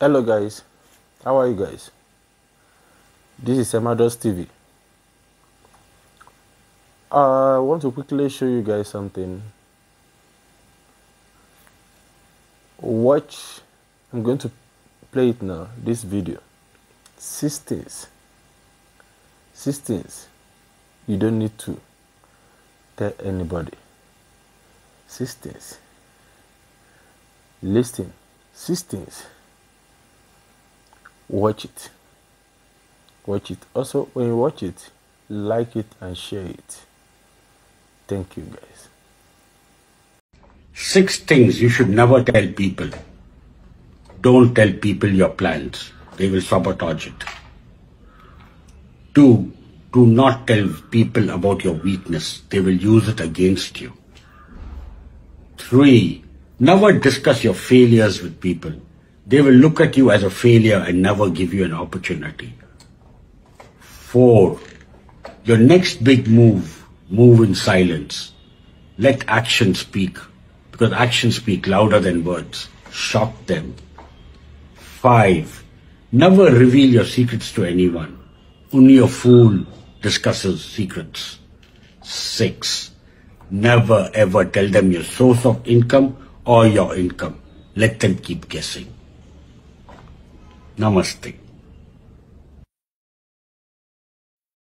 Hello guys, how are you guys? This is Emados TV. Uh, I want to quickly show you guys something. Watch, I'm going to play it now, this video. Six things you don't need to tell anybody. Things. Listen. Things watch it watch it also when you watch it like it and share it thank you guys Six things you should never tell people. Don't tell people your plans. They will sabotage it. Two, do not tell people about your weakness. They will use it against you. Three, never discuss your failures with people. They will look at you as a failure and never give you an opportunity. Four, your next big move, move in silence. Let action speak, because actions speak louder than words. Shock them. Five, never reveal your secrets to anyone. Only a fool discusses secrets. Six, never ever tell them your source of income or your income. Let them keep guessing. नमस्ते।